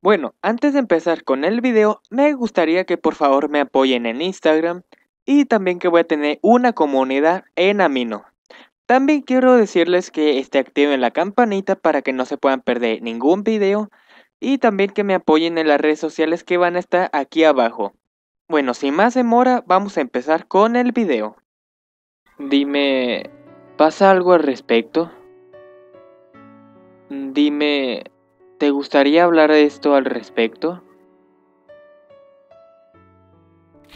Bueno, antes de empezar con el video, me gustaría que por favor me apoyen en Instagram y también que voy a tener una comunidad en Amino. También quiero decirles que este, activen la campanita para que no se puedan perder ningún video y también que me apoyen en las redes sociales que van a estar aquí abajo. Bueno, sin más demora, vamos a empezar con el video. Dime, ¿pasa algo al respecto? Dime, ¿te gustaría hablar de esto al respecto?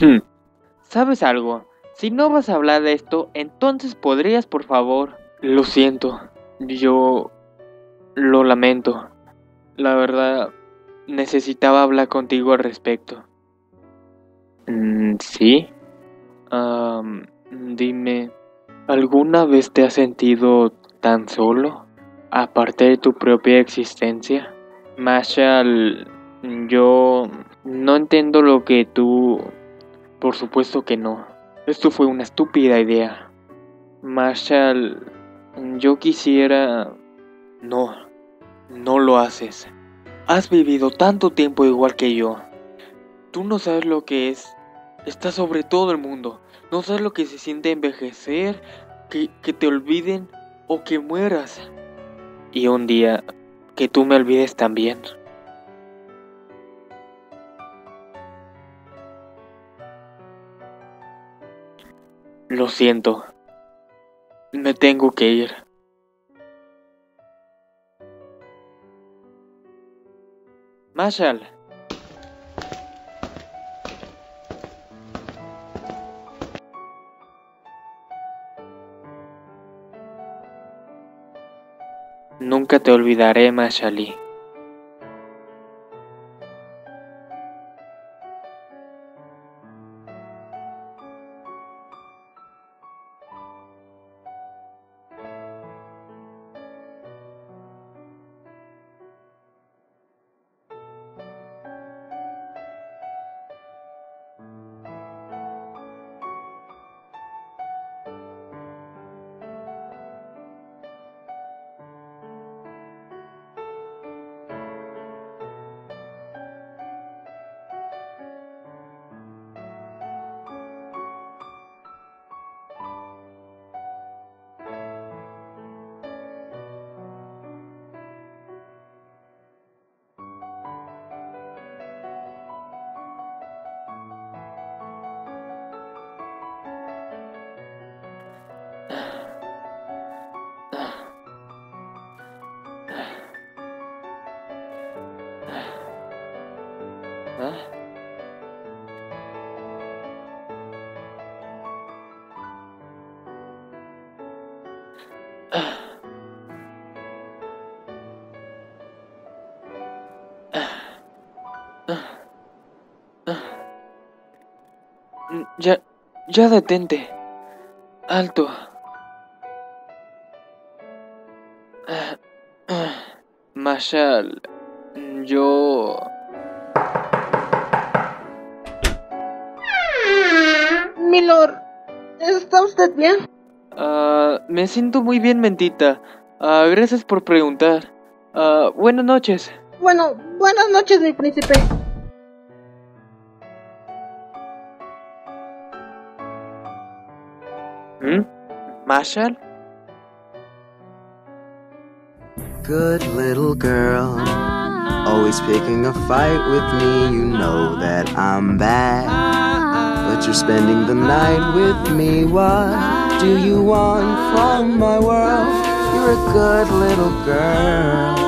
Hmm. ¿Sabes algo? Si no vas a hablar de esto, entonces podrías, por favor. Lo siento. Yo... Lo lamento. La verdad, necesitaba hablar contigo al respecto. Mm, ¿Sí? dime, ¿alguna vez te has sentido tan solo? Aparte de tu propia existencia? Marshall, yo no entiendo lo que tú... Por supuesto que no. Esto fue una estúpida idea. Marshall, yo quisiera... No, no lo haces. Has vivido tanto tiempo igual que yo. Tú no sabes lo que es. Está sobre todo el mundo. No sabes lo que se siente envejecer, que, que te olviden o que mueras. Y un día que tú me olvides también. Lo siento. Me tengo que ir. Marshall. Nunca te olvidaré, Mashali. Ya, ya detente. Alto. Marshall, yo... Milord, ¿está usted bien? Ah, me siento muy bien, mentita. Ah, gracias por preguntar. Ah, buenas noches. Bueno, buenas noches, mi príncipe. ¿Mm? ¿Marshall? Good little girl, always picking a fight with me. You know that I'm bad, but you're spending the night with me. What do you want from my world? You're a good little girl.